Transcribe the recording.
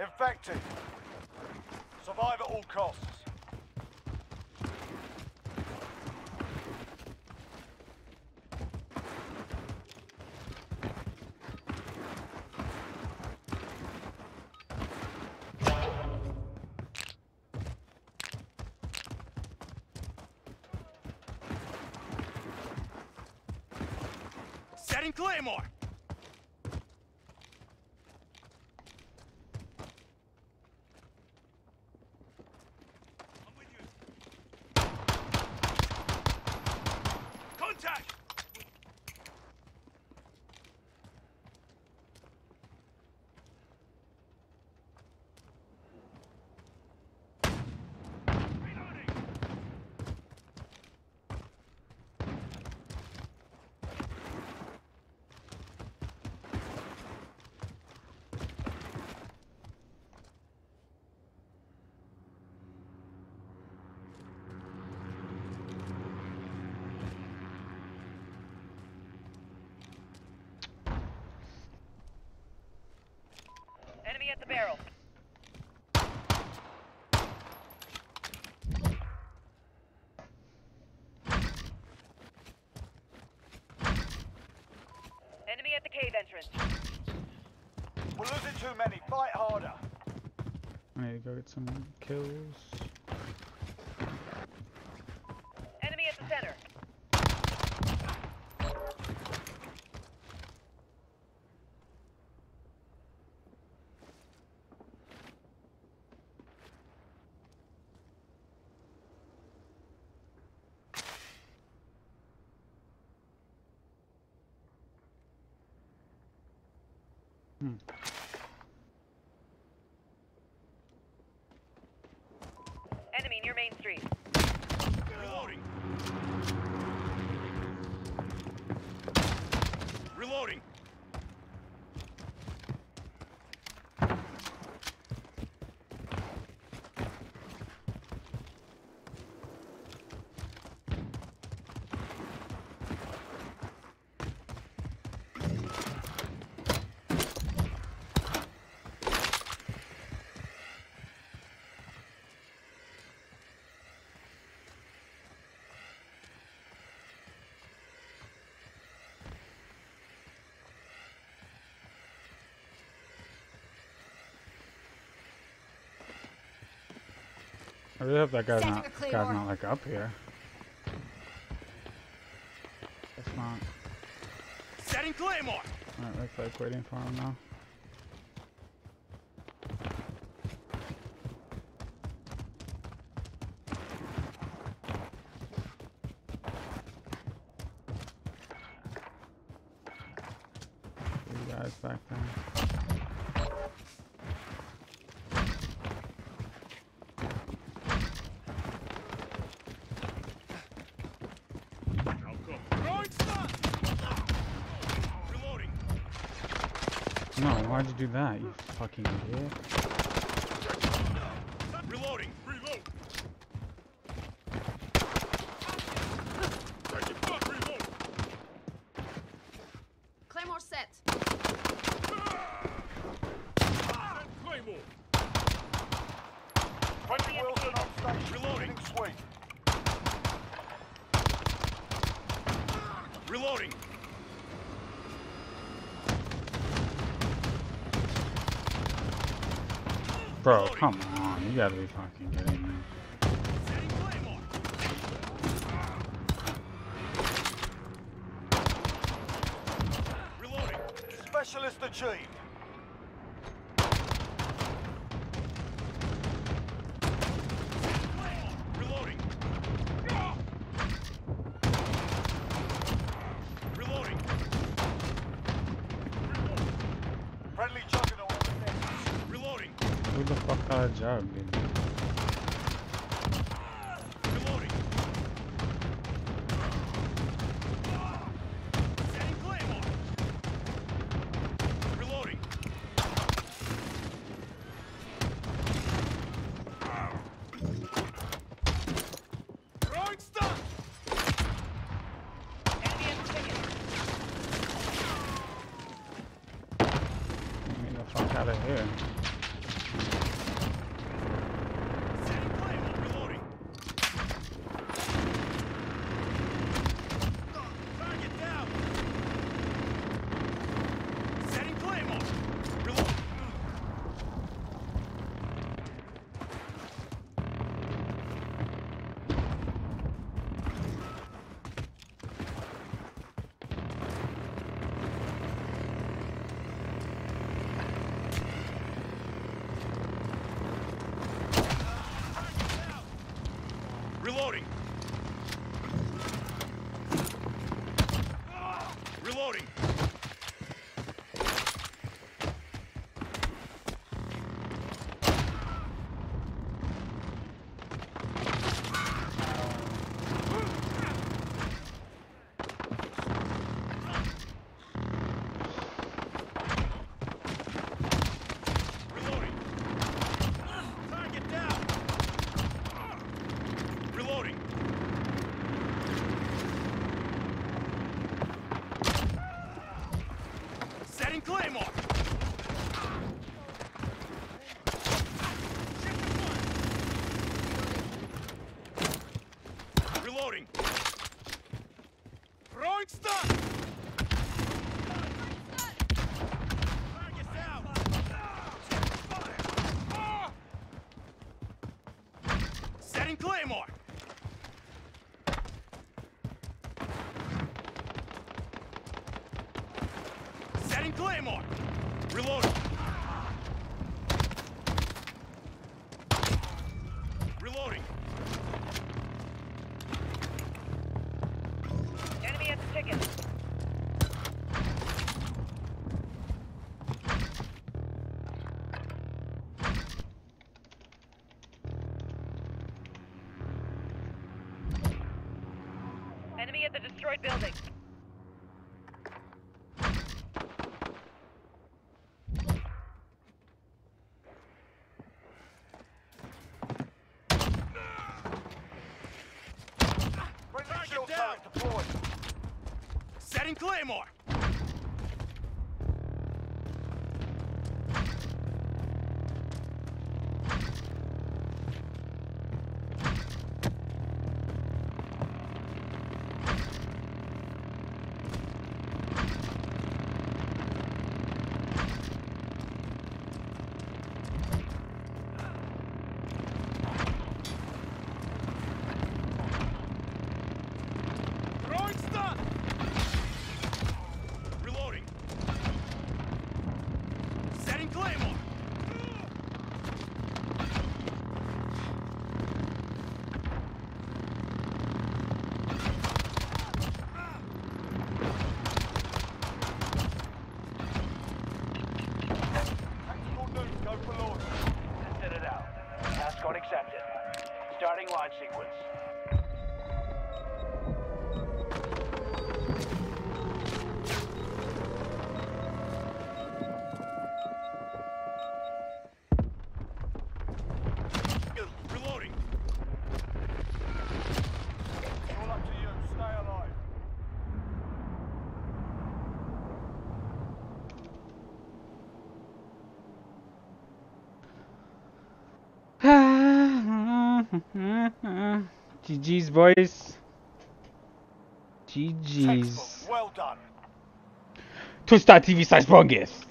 Infected. Survive at all costs. Setting Claymore! Barrel. Enemy at the cave entrance. We're losing too many. Fight harder. I need to go get some kills. 嗯。I really hope that guy's Setting not, guy's not like up here. It's not. Setting Claymore! Alright, looks like waiting for him now. Three guys back there. No, why'd you do that, you fucking idiot? Reloading! Reload! Reload! Claymore set. Claymore! Friendly Wilson on station. Reloading. Getting sweet. Reloading! Bro, come on, you gotta be fucking kidding me. Specialist achieved. Who the fuck got a the fuck out of here. Claymore! Claymore! Reloading! Reloading! Enemy at the ticket. Enemy at the destroyed building. Deployed. Setting Claymore! Throwing stun! Reloading! Setting Claymore! Tactical nuke, go for launch. Considered out. Task code accepted. Starting launch sequence. Reloading! All up to you. Stay alive. GG's, boys. GG's. Well done. Twitch.tv slash Bungith.